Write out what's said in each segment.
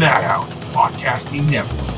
Madhouse Podcasting Network.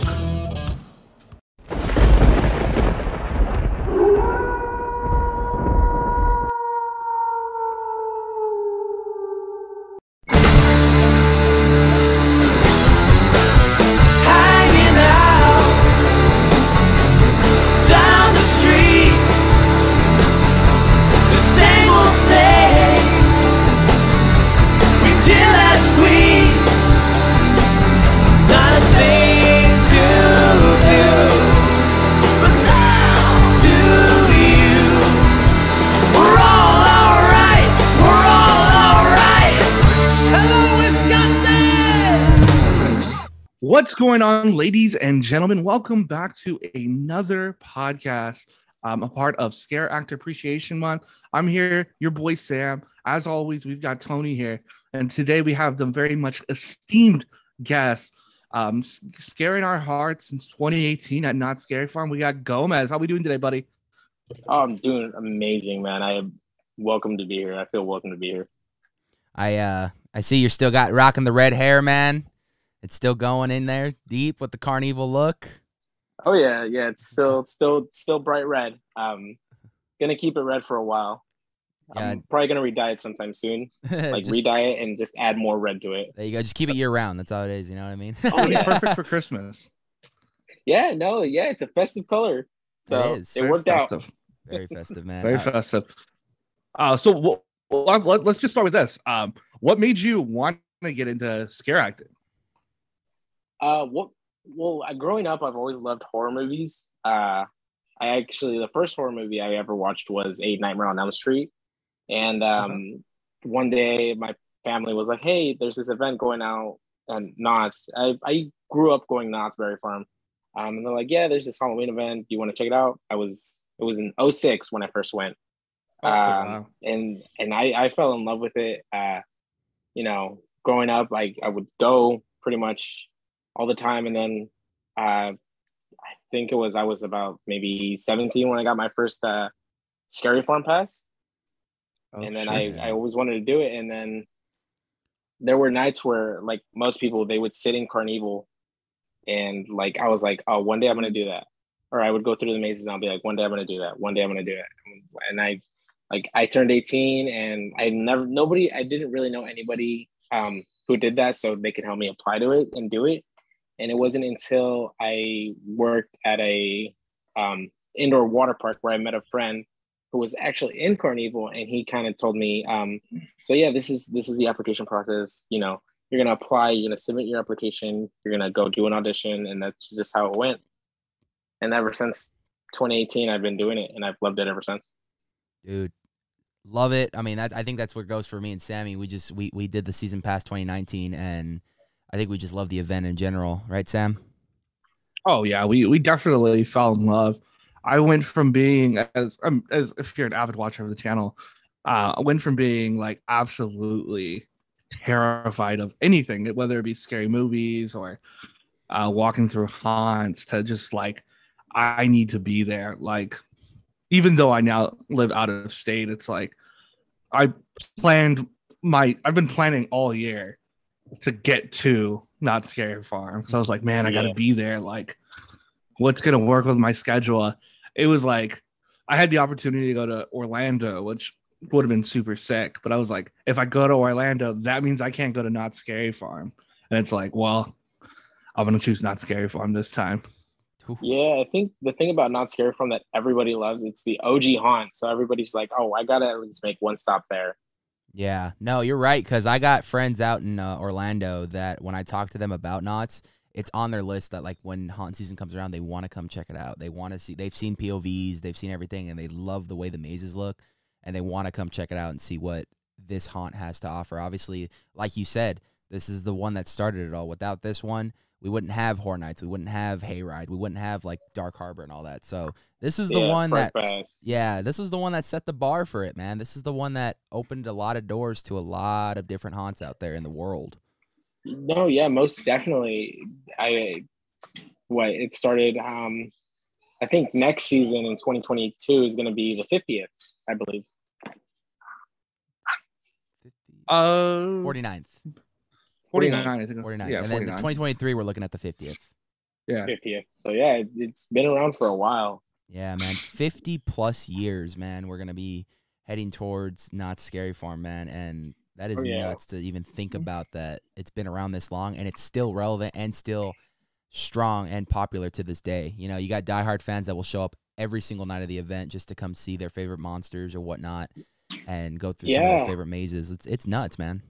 Going on, ladies and gentlemen? Welcome back to another podcast. Um, a part of Scare Actor Appreciation Month. I'm here, your boy Sam. As always, we've got Tony here, and today we have the very much esteemed guest, um, scaring our hearts since 2018 at Knott's Scary Farm. We got Gomez. How we doing today, buddy? Oh, I'm doing amazing, man. I am welcome to be here. I feel welcome to be here. I uh I see you're still got rocking the red hair, man. It's still going in there deep with the carnival look. Oh yeah, yeah. It's still, it's still, still bright red. Um, gonna keep it red for a while. I'm probably gonna re-dye it sometime soon. Like Just- re-dye it and just add more red to it. there you go. Just keep it year round. That's all it is. You know what I mean? Oh, yeah. Perfect for Christmas. Yeah, no, yeah. It's a festive color, so It it, is. Very worked out. festive. Very festive, man. Very Uh, festive. Uh, so well, well, let, us just start with this. Um, what made you want to get into scare acting? Uh, what? Well, growing up, I've always loved horror movies. Uh, I actually the first horror movie I ever watched was A Nightmare on Elm Street, and um, one day my family was like, "Hey, there's this event going out and Knott's." I I grew up going Knott's Berry Farm, um, and they're like, "Yeah, there's this Halloween event. Do you want to check it out?" I was it was in 06 when I first went, Oh, um, wow. and and I I fell in love with it. Uh, you know, growing up, I I would go pretty much all the time, and then uh, I think it was I was about maybe 17 when I got my first uh, Scary Farm pass, Oh, and then sure. I I always wanted to do it, and then there were nights where like most people they would sit in CarnEvil, and like I was like, oh, one day I'm gonna do that, or I would go through the mazes and I'll be like, one day I'm gonna do that, one day I'm gonna do that, and I like I turned 18 and I never nobody I didn't really know anybody um who did that. So they could help me apply to it and do it. And it wasn't until I worked at a um indoor water park where I met a friend who was actually in CarnEvil and he kind of told me, um, so yeah, this is this is the application process. You know, you're gonna apply, you're gonna submit your application, you're gonna go do an audition, and that's just how it went. And ever since 2018, I've been doing it and I've loved it ever since. dude, love it. I mean, that, I think that's what goes for me and Sammy. We just we we did the season pass 2019, and I think we just love the event in general, right, Sam? Oh yeah, we we definitely fell in love. I went from being as um, as if you're an avid watcher of the channel, uh, I went from being like absolutely terrified of anything, whether it be scary movies or uh, walking through haunts, to just like I need to be there. Like even though I now live out of state, it's like I planned my I've been planning all year to get to Knott's Scary Farm. So I was like, man, I gotta be there. Like, what's gonna work with my schedule? It was like I had the opportunity to go to Orlando, which would have been super sick. But I was like, if I go to Orlando, that means I can't go to Knott's Scary Farm. And it's like, well, I'm gonna choose Knott's Scary Farm this time. Yeah, I think the thing about Knott's Scary Farm that everybody loves, it's the OG haunt. So everybody's like, oh, I gotta at least make one stop there. Yeah, no, you're right. Because I got friends out in uh, Orlando that when I talk to them about Knott's, it's on their list that like when haunt season comes around, they want to come check it out. They want to see. They've seen POVs, they've seen everything, and they love the way the mazes look, and they want to come check it out and see what this haunt has to offer. Obviously, like you said, this is the one that started it all. Without this one, we wouldn't have Horror Nights, we wouldn't have Hayride, we wouldn't have like Dark Harbor and all that. So this is the Yeah, one that Fest. yeah, this was the one that set the bar for it, man. This is the one that opened a lot of doors to a lot of different haunts out there in the world. No, yeah, most definitely. I what it started. Um, I think next season in 2022 is going to be the 50th, I believe. Uh, 49th. 49, I think. 49. Yeah, and then the 2023, we're looking at the 50th. yeah. 50th. So yeah, it, it's been around for a while. Yeah, man. 50 plus years, man. We're going to be heading towards Knott's Scary Farm, man. And that is Oh, yeah. nuts to even think mm-hmm. about that it's been around this long and it's still relevant and still strong and popular to this day. You know, you got diehard fans that will show up every single night of the event just to come see their favorite monsters or whatnot and go through some of Yeah. their favorite mazes. It's it's nuts, man.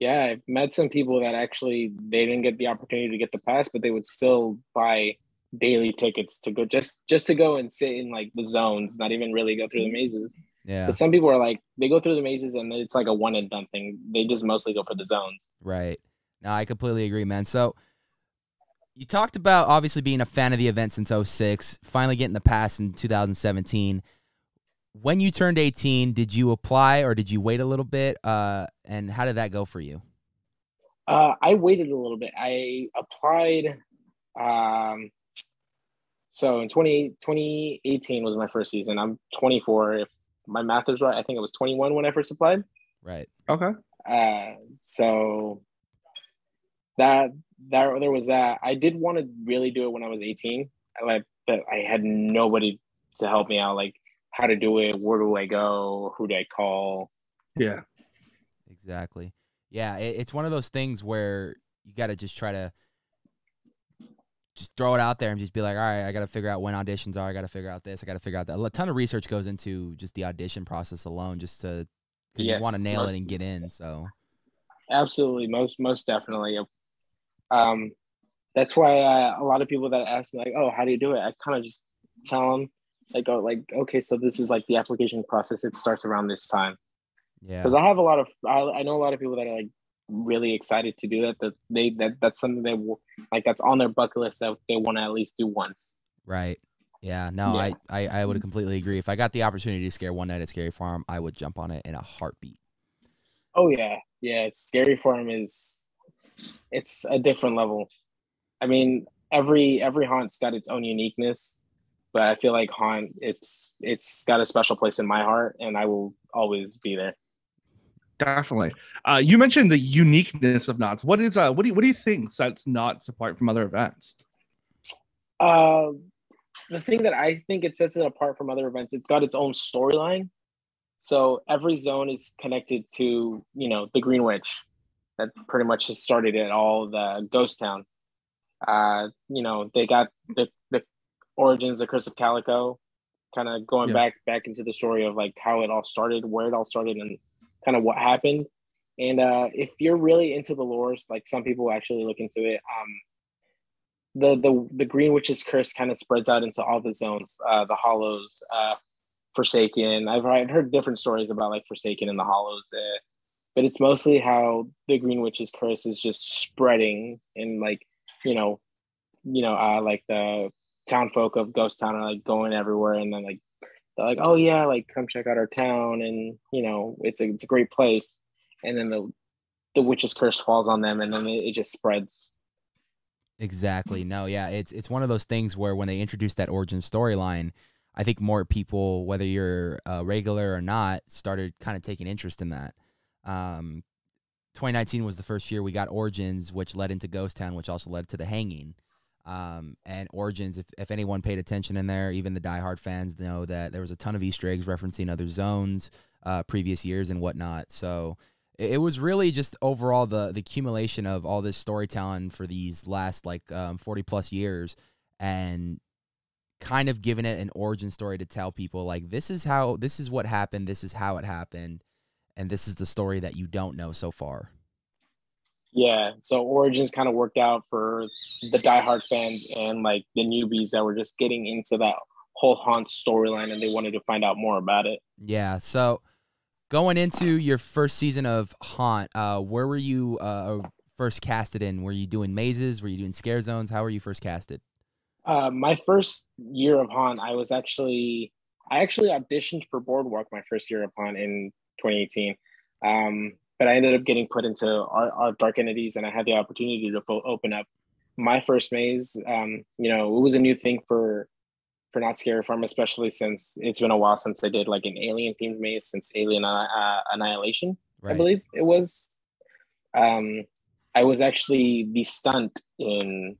Yeah, I've met some people that actually they didn't get the opportunity to get the pass, but they would still buy daily tickets to go just just to go and sit in like the zones, not even really go through the mazes. Yeah, But some people are like they go through the mazes and it's like a one and done thing. They just mostly go for the zones. right. No, I completely agree, man. So you talked about obviously being a fan of the event since 06, finally getting the pass in 2017. When you turned 18, did you apply or did you wait a little bit? Uh, and how did that go for you? Uh, I waited a little bit. I applied. Um, so in 20, 2018 was my first season. I'm 24. If my math is right, I think it was 21 when I first applied. Right. Okay. Uh, so that that there was that. I did want to really do it when I was 18. I like but I had nobody to help me out, like how to do it, where do I go, who do I call? Yeah. Exactly. Yeah, it, it's one of those things where you got to just try to just throw it out there and just be like, all right, I got to figure out when auditions are. I got to figure out this. I got to figure out that. A ton of research goes into just the audition process alone, just to because you want to nail it and get in. So Absolutely, most most definitely. Um, that's why uh, a lot of people that ask me like, "Oh, how do you do it?" I kind of just tell them like, "Oh, like okay, so this is like the application process. It starts around this time." yeah, Because I have a lot of, I, I know a lot of people that are like really excited to do that. That they that that's something they will like that's on their bucket list that they want to at least do once. right. Yeah, no, Yeah. I, I I would completely agree. If I got the opportunity to scare one night at Scary Farm, I would jump on it in a heartbeat. Oh yeah, yeah. Scary Farm is, it's a different level. I mean, every every haunt's got its own uniqueness, but I feel like haunt it's it's got a special place in my heart, and I will always be there. Definitely. Uh, you mentioned the uniqueness of Knott's. What is uh what do you what do you think sets Knott's apart from other events? Uh, the thing that I think it sets it apart from other events, it's got its own storyline. So every zone is connected to you know the Green Witch, that pretty much has started it all. The Ghost Town. Uh, you know they got the the origins of Curse of Calico, kind of going Yeah. back back into the story of like how it all started, where it all started, and kind of what happened. And uh, if you're really into the lores, like some people actually look into it, um, the the the Green Witch's curse kind of spreads out into all the zones, uh, the Hollows, uh, Forsaken. I've I've heard different stories about like Forsaken and the Hollows, uh, but it's mostly how the Green Witch's curse is just spreading and like you know, you know, uh, like the town folk of Ghost Town are like going everywhere, and then like they're like, oh yeah, like come check out our town, and you know, it's a it's a great place, and then the the witch's curse falls on them, and then it, it just spreads. Exactly. No, yeah, it's it's one of those things where when they introduced that origin storyline, I think more people, whether you're a regular or not, started kind of taking interest in that. Um, 2019 was the first year we got Origins, which led into Ghost Town, which also led to the hanging. Um, and Origins, if, if anyone paid attention in there, even the diehard fans know that there was a ton of Easter eggs referencing other zones, uh, previous years and whatnot. So it, it was really just overall the the accumulation of all this storytelling for these last like um, 40 plus years and kind of giving it an origin story to tell people like this is how this is what happened this is how it happened and this is the story that you don't know so far Yeah, so Origins kind of worked out for the diehard fans and like the newbies that were just getting into that whole haunt storyline and they wanted to find out more about it. yeah so going into your first season of haunt uh where were you uh first casted in? Were you doing mazes? Were you doing scare zones? How were you first casted? Uh, my first year of haunt, I was actually I actually auditioned for Boardwalk my first year of haunt in 2018, um, but I ended up getting put into our, our dark entities, and I had the opportunity to open up my first maze. Um, you know, it was a new thing for for Knott's Scary Farm, especially since it's been a while since I did like an alien themed maze since Alien uh, Annihilation. I believe it was. Um, I was actually the stunt in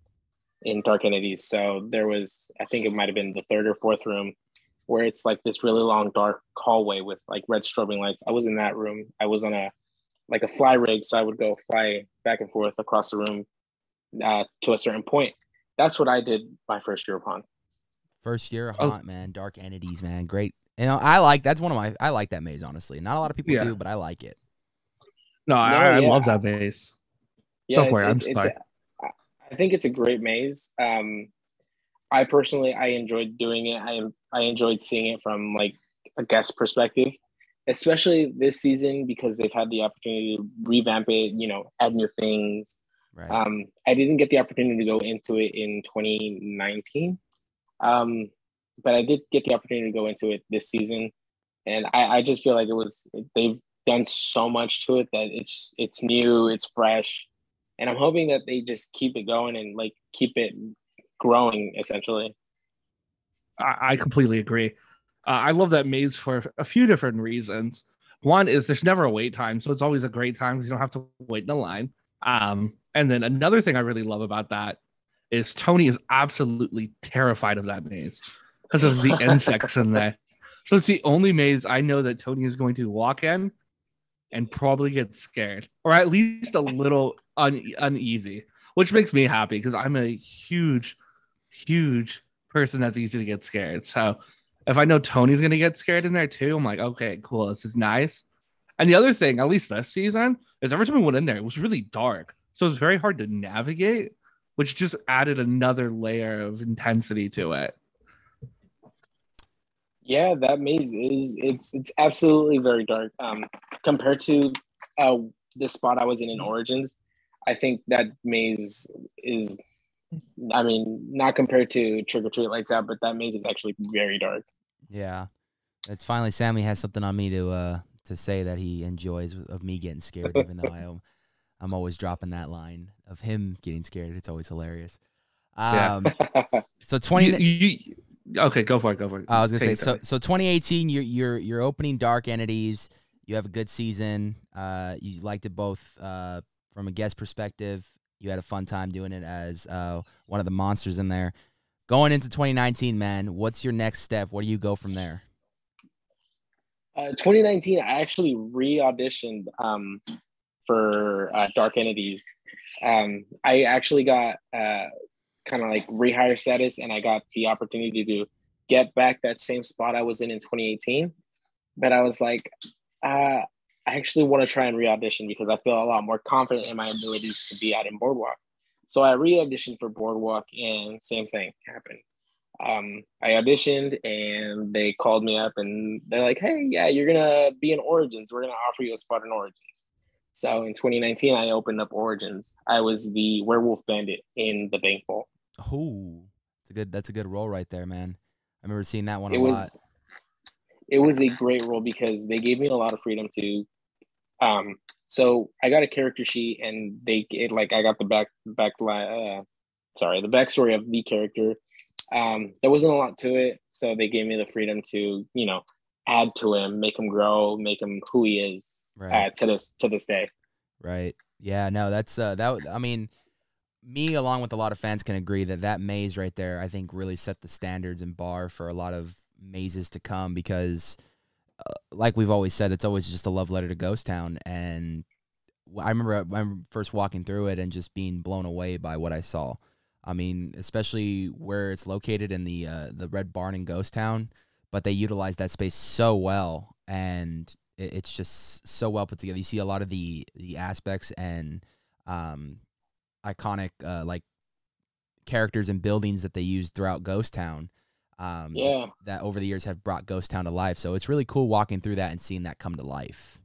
in Dark Entities. So there was, I think it might have been the third or fourth room, where it's like this really long dark hallway with like red strobing lights. I was in that room. I was on a like a fly rig, so I would go fly back and forth across the room uh, to a certain point. That's what I did my first year of upon. First year I was- man. Dark entities, man. Great. You know, I like that's one of my I like that maze, honestly. Not a lot of people Yeah. do, but I like it. No, I, No, I yeah. love that maze. Yeah, Go for it, I'm it's, it's, sorry. I- I think it's a great maze. Um, I personally I enjoyed doing it. I I enjoyed seeing it from like a guest perspective, especially this season because they've had the opportunity to revamp it. You know, add new things. Right. Um, I didn't get the opportunity to go into it in 2019, um, but I did get the opportunity to go into it this season, and I, I just feel like it was they've done so much to it that it's it's new, it's fresh, and I'm hoping that they just keep it going and like keep it growing essentially. I, I completely agree. Uh, I love that maze for a few different reasons. One is there's never a wait time, so it's always a great time because you don't have to wait in a line. Um, and then another thing I really love about that is Tony is absolutely terrified of that maze because of the insects in there. So it's the only maze I know that Tony is going to walk in and probably get scared, or at least a little un- uneasy, which makes me happy because I'm a huge, huge person that's easy to get scared. So if I know Tony's gonna get scared in there too, I'm like, okay, cool, this is nice. And the other thing, at least this season, is every time we went in there, it was really dark. So it's very hard to navigate, which just added another layer of intensity to it. Yeah, that maze is it's it's absolutely very dark. Um, compared to uh the spot I was in in Origins, I think that maze is, I mean, not compared to Trick or Treat Lights Out, but that maze is actually very dark. Yeah. It's finally Sammy has something on me to uh to say that he enjoys of me getting scared, even though I am I'm always dropping that line of him getting scared. It's always hilarious. Yeah. Um so twenty You- you- okay, go for it. Go for it. I was gonna Take say so. So 2018, you're you're you're opening Dark Entities. You have a good season. Uh, you liked it both uh, from a guest perspective. You had a fun time doing it as uh, one of the monsters in there. Going into 2019, man, what's your next step? Where do you go from there? Uh, 2019, I actually re-auditioned um, for uh, Dark Entities. Um, I actually got uh, kind of like rehire status, and I got the opportunity to get back that same spot I was in in 2018. But I was like, uh, I actually want to try and re-audition because I feel a lot more confident in my abilities to be out in Boardwalk. So I re-auditioned for Boardwalk, and same thing happened um, I auditioned and they called me up and they're like, "Hey, yeah, you're gonna be in Origins. We're gonna offer you a spot in Origins." So in 2019, I opened up Origins. I was the werewolf bandit in the bank vault. Oh, it's a good. That's a good role right there, man. I remember seeing that one It a lot. was it was a great role because they gave me a lot of freedom to. Um, so I got a character sheet and they it, like I got the back back uh, sorry the backstory of the character. Um, there wasn't a lot to it, so they gave me the freedom to you know add to him, make him grow, make him who he is Right. uh, to this to this day. Right. Yeah. No, that's uh, that. I mean, me along with a lot of fans can agree that that maze right there, I think, really set the standards and bar for a lot of mazes to come because, like we've always said, it's always just a love letter to Ghost Town. And I remember I first walking through it and just being blown away by what I saw. I mean, especially where it's located in the uh, the Red Barn in Ghost Town, but they utilize that space so well, and it, it's just so well put together. You see a lot of the the aspects and um, iconic uh, like characters and buildings that they used throughout Ghost Town. Um, Yeah. that over the years have brought Ghost Town to life. So it's really cool walking through that and seeing that come to life.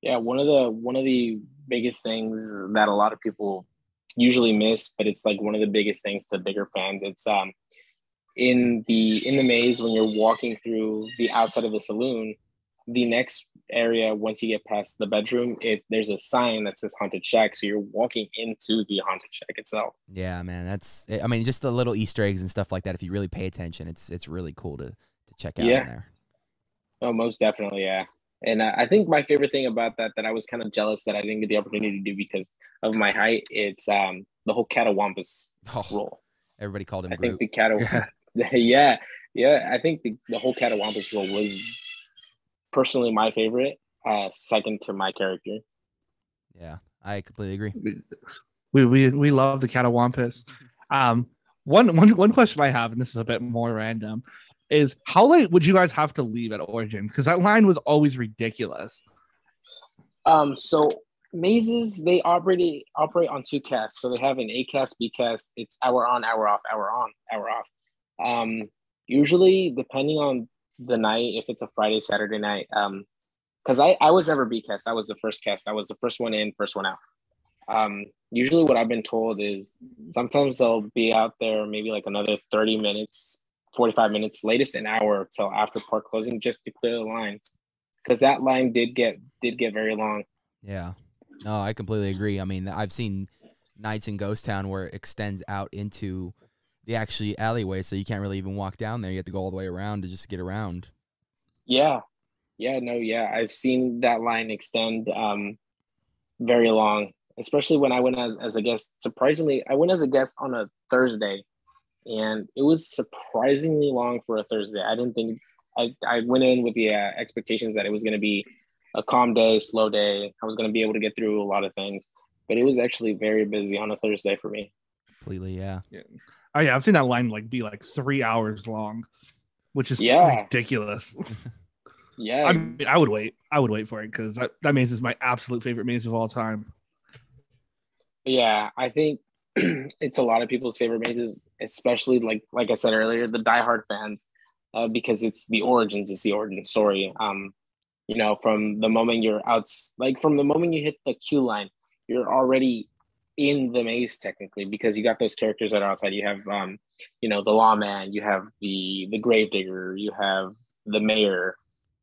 Yeah, one of the one of the biggest things that a lot of people usually miss, but it's like one of the biggest things to bigger fans. It's um in the in the maze when you're walking through the outside of the saloon, the next area once you get past the bedroom, it there's a sign that says haunted shack. So you're walking into the haunted shack itself. Yeah, man, that's. I mean, just the little Easter eggs and stuff like that. If you really pay attention, it's it's really cool to to check out Yeah. in there. Oh, most definitely, yeah. And uh, I think my favorite thing about that that I was kind of jealous that I didn't get the opportunity to do because of my height. It's um the whole catawampus Oh, roll. everybody called him I Groot. think the catawampus. yeah, yeah. I think the, the whole catawampus roll was personally my favorite. Uh, second to my character. yeah, I completely agree. we we we love the catawampus. Um, one one one question I have, and this is a bit more random, is how late would you guys have to leave at Origins? Because that line was always ridiculous. Um, so mazes they operate operate on two casts. So they have an A cast, B cast. It's hour on, hour off, hour on, hour off. Um, usually depending on the night, if it's a Friday, Saturday night. Um, because I I was never B cast. I was the first cast. I was the first one in, first one out. Um, usually what I've been told is sometimes they'll be out there maybe like another 30 minutes, 45 minutes, latest an hour till after park closing just to clear the line. Because that line did get did get very long. Yeah. No, I completely agree. I mean, I've seen nights in Ghost Town where it extends out into the actually alleyway, so you can't really even walk down there. You have to go all the way around to just get around. Yeah. Yeah, no, yeah. I've seen that line extend um very long, especially when I went as, as a guest. Surprisingly, I went as a guest on a Thursday and it was surprisingly long for a Thursday. I didn't think I, I went in with the uh, expectations that it was going to be a calm day, slow day. I was going to be able to get through a lot of things, but it was actually very busy on a Thursday for me. Completely, yeah. Oh yeah, I've seen that line like be like three hours long, which is Yeah. ridiculous. Yeah. I mean, I would wait. I would wait for it because that, that maze is my absolute favorite maze of all time. Yeah, I think it's a lot of people's favorite mazes, especially like like I said earlier, the diehard fans, uh, because it's the origins, it's the origin story. Um, you know, from the moment you're out, like from the moment you hit the queue line, you're already in the maze technically because you got those characters that are outside. You have, um, you know, the lawman, you have the the gravedigger, you have the mayor.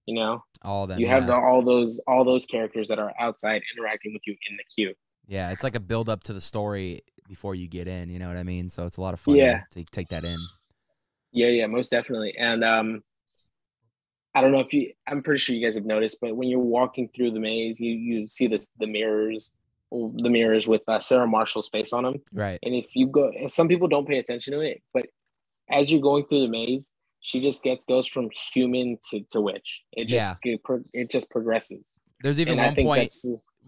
You know, All of them. you yeah. have the, all those all those characters that are outside interacting with you in the queue. yeah, it's like a build up to the story before you get in. You know what I mean? So it's a lot of fun. Yeah. To, to take that in. Yeah, yeah, most definitely. And um I don't know if you I'm pretty sure you guys have noticed, but when you're walking through the maze, you you see the the mirrors the mirrors with uh, Sarah Marshall's face on them. Right. And if you go some people don't pay attention to it, but as you're going through the maze, she just gets goes from human to, to witch. It just Yeah. it, pro- it just progresses. There's even and I one think point.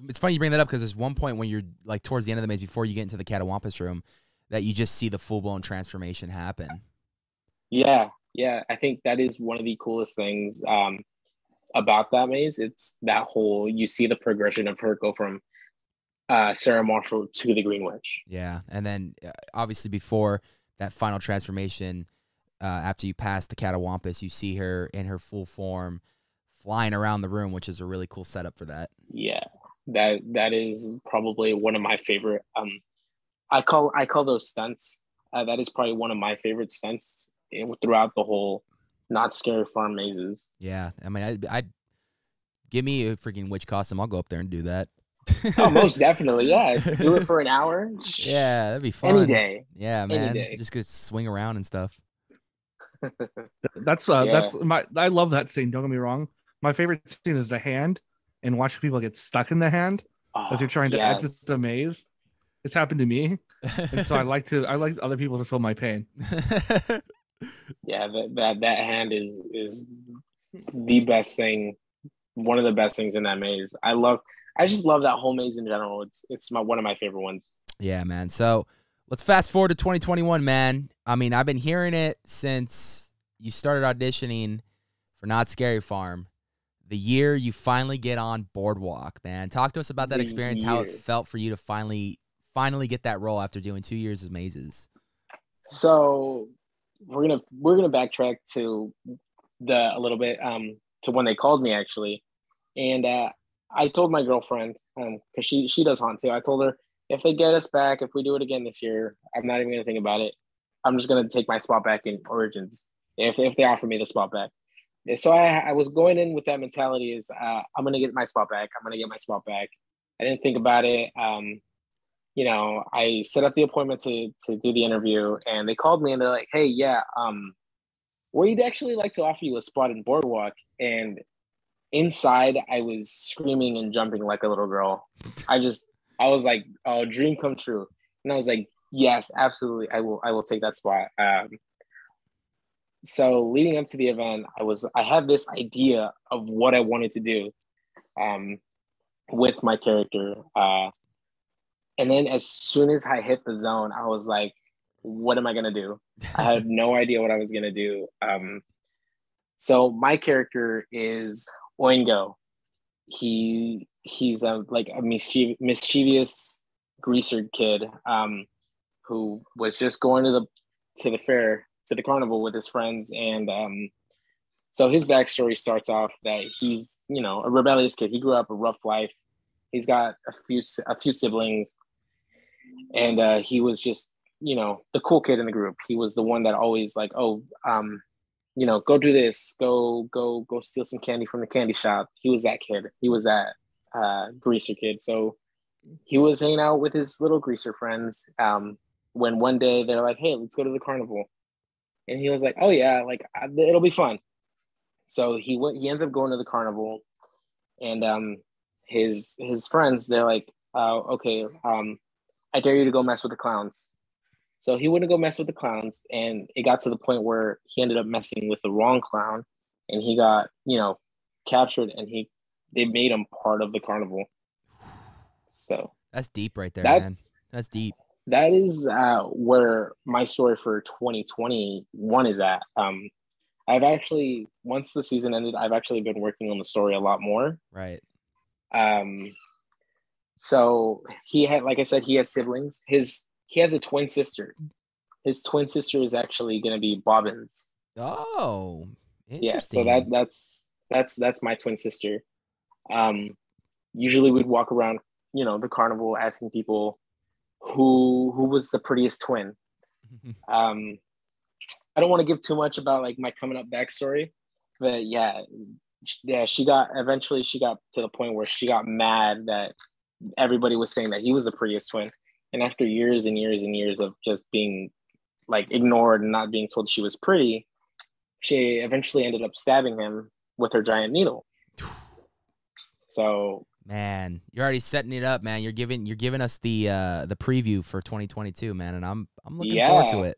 It's funny you bring that up because there's one point when you're like towards the end of the maze before you get into the Catawampus room that you just see the full blown transformation happen. Yeah, yeah. I think that is one of the coolest things um, about that maze. It's that whole you see the progression of her go from uh, Sarah Marshall to the Green Witch. Yeah, and then uh, obviously before that final transformation, uh, after you pass the Catawampus, you see her in her full form flying around the room, which is a really cool setup for that. Yeah, that that is probably one of my favorite. Um, I call I call those stunts. Uh, that is probably one of my favorite stunts throughout the whole Knott's Scary Farm mazes. Yeah, I mean, I'd, I'd give me a freaking witch costume. I'll go up there and do that. Oh, most definitely, yeah. Do it for an hour. yeah, that'd be fun. any day. Yeah, Any man, day. just get swing around and stuff. That's uh Yeah. that's my I love that scene. Don't get me wrong. My favorite scene is the hand and watching people get stuck in the hand as you're Oh, trying to yes. exit the maze. It's happened to me, and so I like to I like other people to feel my pain. yeah that, that that hand is is the best thing one of the best things in that maze i love i just love that whole maze in general it's it's my one of my favorite ones Yeah, man. So let's fast forward to 2021, man. I mean, I've been hearing it since you started auditioning for Knott's Scary Farm. The year you finally get on Boardwalk, man. Talk to us about that The experience, how it felt for you to finally finally get that role after doing two years as mazes. so we're gonna we're gonna backtrack to the a little bit um to when they called me actually and uh i told my girlfriend um because she she does haunt too. I told her if they get us back if we do it again this year i'm not even gonna think about it. I'm just gonna take my spot back in origins if if they offer me the spot back. So i i was going in with that mentality is uh i'm gonna get my spot back. I'm gonna get my spot back. I didn't think about it. Um you know, I set up the appointment to to do the interview, and they called me and they're like, "Hey, yeah, um, we'd actually like to offer you a spot in Boardwalk." And inside I was screaming and jumping like a little girl. I just I was like, oh, dream come true. And I was like, yes, absolutely. I will I will take that spot. Um so leading up to the event, I was I had this idea of what I wanted to do um with my character. Uh and then as soon as I hit the zone, I was like, what am I gonna do? I had no idea what I was gonna do. Um so my character is Oingo. He he's a like a mischiev- mischievous greaser kid um, who was just going to the to the fair to the carnival with his friends and um, so his backstory starts off that he's you know a rebellious kid. He grew up a rough life. He's got a few a few siblings. And uh, he was just you know the cool kid in the group. He was the one that always like oh um, you know, go do this, go, go, go steal some candy from the candy shop. He was that kid. He was that uh, greaser kid. So he was hanging out with his little greaser friends. Um, when one day they're like, "Hey, let's go to the carnival," and he was like, "Oh yeah, like it'll be fun." So he went. He ends up going to the carnival, and um, his his friends they're like, uh, "Okay, um, I dare you to go mess with the clowns." So he wouldn't go mess with the clowns, and it got to the point where he ended up messing with the wrong clown, and he got you know captured, and he they made him part of the carnival. So That's deep right there, That- man. That's deep. that is uh, where my story for 2021 is at. Um, I've actually once the season ended, I've actually been working on the story a lot more. Right. Um, so he had, like I said, he has siblings. His he has a twin sister. His twin sister is actually going to be Bobbins. Oh, Yeah, so that that's that's that's my twin sister. Um, usually we'd walk around, you know, the carnival asking people who who was the prettiest twin. Um, I don't want to give too much about like my coming up backstory, but yeah, yeah, she got eventually she got to the point where she got mad that everybody was saying that he was the prettiest twin, and after years and years and years of just being like ignored and not being told she was pretty, she eventually ended up stabbing him with her giant needle. So man, you're already setting it up, man. You're giving you're giving us the uh the preview for 2022, man, and I'm I'm looking forward to it.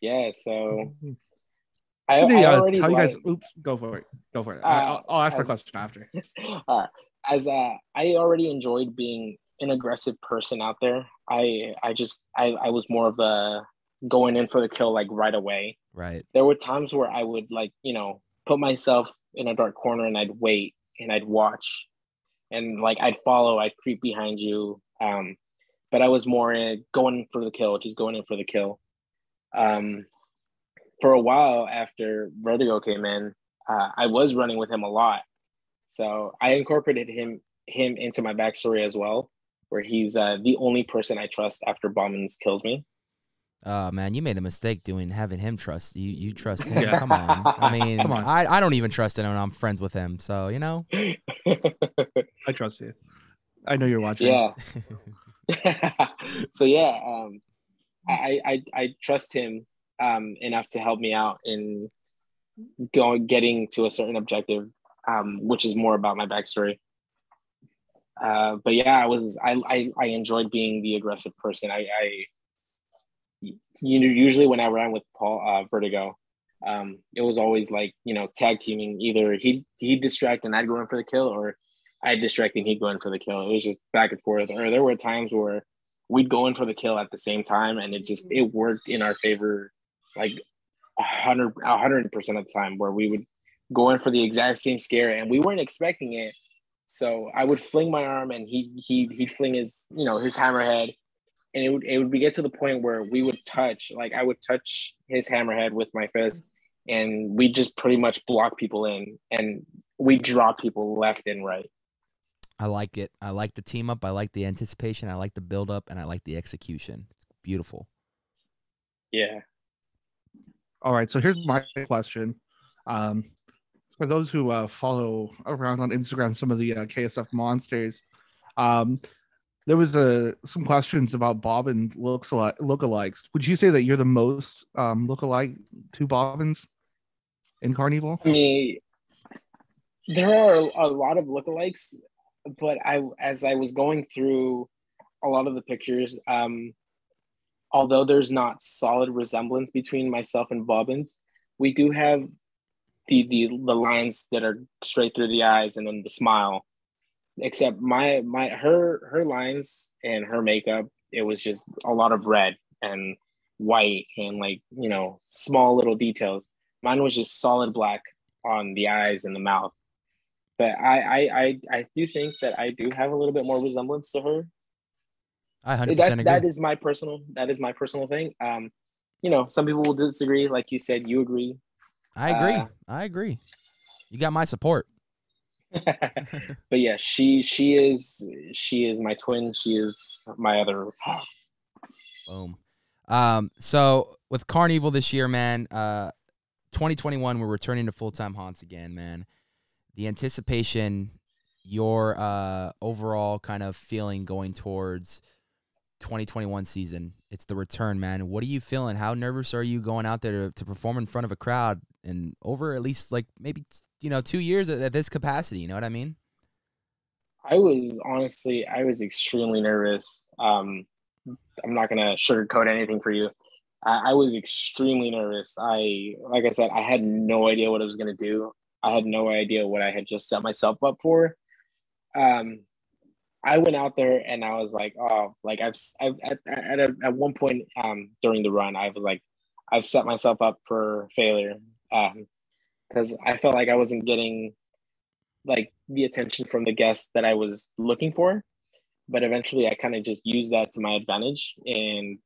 yeah, so I, Let me, I uh, already tell you guys. like- Oops, go for it. Go for it. Uh, I, I'll, I'll ask my question after. uh, as uh, I already enjoyed being an aggressive person out there. I I just I, I was more of a going in for the kill like right away. Right. There were times where I would like you know put myself in a dark corner and I'd wait and I'd watch, and like I'd follow, I'd creep behind you. Um, but I was more in going for the kill, just going in for the kill. Um, for a while after Vertigo came in, uh, I was running with him a lot. So I incorporated him him into my backstory as well, where he's uh, the only person I trust after Bobbins kills me. Oh man, you made a mistake doing having him trust you. You trust him. Yeah. Come on. I mean, Come on. I I don't even trust him when I'm friends with him. So you know. I trust you. I know you're watching. yeah. so yeah, um, I, I I trust him um, enough to help me out in going getting to a certain objective, um, which is more about my backstory. Uh, but yeah, I was I, I I enjoyed being the aggressive person. I, I you know usually when I ran with Paul uh, Vertigo, um, it was always like you know tag teaming. Either he he'd distract and I'd go in for the kill, or I'd distract and he'd go in for the kill. It was just back and forth. Or there were times where we'd go in for the kill at the same time, and it just it worked in our favor, like a hundred a hundred percent of the time, where we would go in for the exact same scare, and we weren't expecting it. So I would fling my arm, and he he he'd fling his you know his hammerhead, and it would it would be get to the point where we would touch, like I would touch his hammerhead with my fist, and we just pretty much block people in, and we drop people left and right. I like it. I like the team up. I like the anticipation. I like the build up, and I like the execution. It's beautiful. Yeah. All right. So here's my question. Um, for those who uh, follow around on Instagram, some of the uh, KSF monsters, um, there was uh, some questions about Bobbin looks alike, lookalikes. Would you say that you're the most um, lookalike to Bobbins in CarnEvil? I mean, there are a lot of lookalikes, but I as I was going through a lot of the pictures, um, although there's not solid resemblance between myself and Bobbins, we do have the the the lines that are straight through the eyes and then the smile. Except my my her her lines and her makeup, it was just a lot of red and white and like you know small little details. Mine was just solid black on the eyes and the mouth. But I I I, I do think that I do have a little bit more resemblance to her. I hundred That percent agree. that is my personal that is my personal thing. Um, you know, some people will disagree. Like you said, you agree. I agree. uh, I agree. You got my support. but yeah, she she is she is my twin. She is my other. Boom. Um, so with CarnEvil this year, man, uh, 2021, we're returning to full time haunts again, man. The anticipation, your uh overall kind of feeling going towards 2021 season. It's the return, man. What are you feeling? How nervous are you going out there to, to perform in front of a crowd and over at least like maybe you know two years at, at this capacity? You know what I mean? I was honestly, I was extremely nervous. Um, I'm not gonna sugarcoat anything for you. I, I was extremely nervous. I, like I said, I had no idea what I was gonna do. I had no idea what I had just set myself up for. Um, I went out there and I was like, oh, like I've, I've at, at, a, at one point um, during the run, I was like, I've set myself up for failure Um, because I felt like I wasn't getting like the attention from the guests that I was looking for. But eventually, I kind of just used that to my advantage, and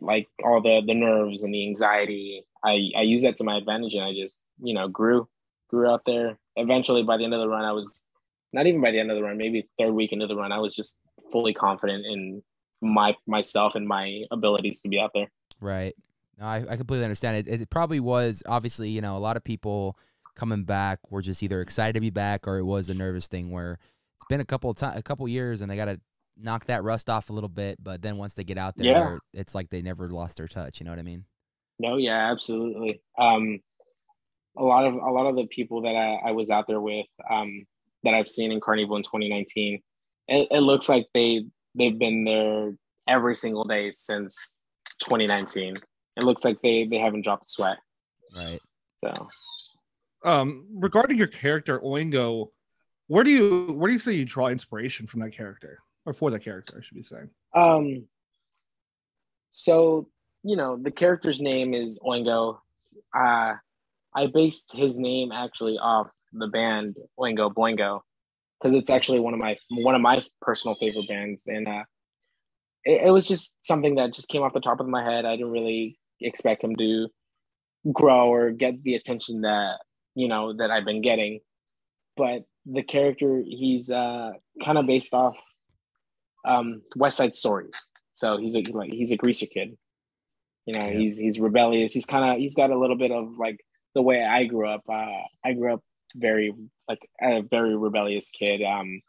like all the the nerves and the anxiety, I I used that to my advantage, and I just you know grew grew out there. Eventually, by the end of the run, I was not even by the end of the run, maybe third week into the run, I was just fully confident in my myself and my abilities to be out there. Right. No, I, I completely understand it. It probably was obviously, you know, a lot of people coming back were just either excited to be back or it was a nervous thing where it's been a couple of time, a couple years and they got to knock that rust off a little bit. But then once they get out there, Yeah. it's like they never lost their touch. You know what I mean? No, yeah, absolutely. Um, a lot of a lot of the people that I, I was out there with, um, that I've seen in CarnEvil in 2019, it, it looks like they they've been there every single day since 2019. It looks like they they haven't dropped a sweat. Right. So Um, regarding your character Oingo, where do you where do you say you draw inspiration from that character or for that character? I should be saying. Um, so you know, the character's name is Oingo. Uh, I based his name actually off the band Oingo Boingo because it's actually one of my one of my personal favorite bands, and uh, it, it was just something that just came off the top of my head. I didn't really expect him to grow or get the attention that you know that I've been getting, but the character he's uh, kind of based off um, West Side Stories. So he's a like he's a greaser kid. You know, Yeah. he's he's rebellious. He's kind of he's got a little bit of like the way I grew up. Uh, I grew up very like a very rebellious kid. Um,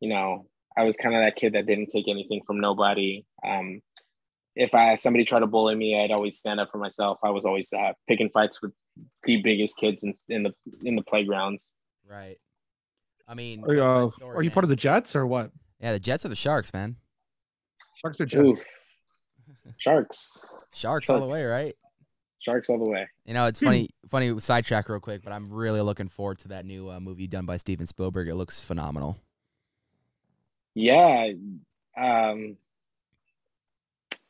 you know, I was kind of that kid that didn't take anything from nobody. Um, if I somebody tried to bully me, I'd always stand up for myself. I was always uh, picking fights with the biggest kids in, in the in the playgrounds. Right. I mean, Are you, uh, Story, are you man. part of the Jets or what? Yeah, the Jets are the Sharks, man. Sharks or Jets? Oof. Sharks, Sharks, all the way, right? sharks all the way. You know, it's funny, funny sidetrack real quick, but I'm really looking forward to that new uh, movie done by Steven Spielberg. It looks phenomenal. Yeah. Um,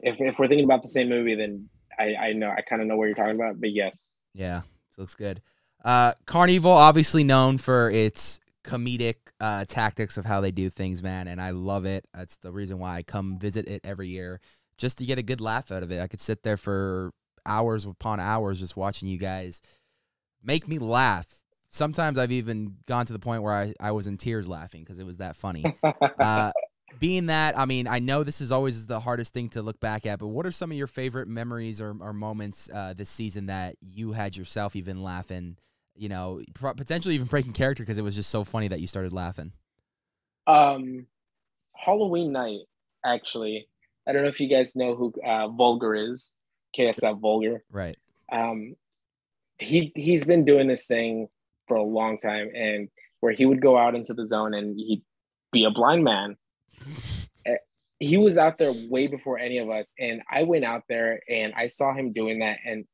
if if we're thinking about the same movie, then I I know I kind of know what you're talking about. But yes, Yeah, it looks good. Uh, CarnEvil, obviously known for its comedic uh, tactics of how they do things, man, and I love it. That's the reason why I come visit it every year, just to get a good laugh out of it. I could sit there for hours upon hours just watching you guys make me laugh. Sometimes I've even gone to the point where I, I was in tears laughing because it was that funny. uh, being that, I mean, I know this is always the hardest thing to look back at, but what are some of your favorite memories or, or moments uh, this season that you had yourself even laughing? You know, pro- potentially even breaking character because it was just so funny that you started laughing. um, Halloween night actually. I don't know if you guys know who uh, Vulgar is. KSF Vulgar. Right. Um, he he's been doing this thing for a long time, and where he would go out into the zone and he'd be a blind man. He was out there way before any of us, and I went out there and I saw him doing that, and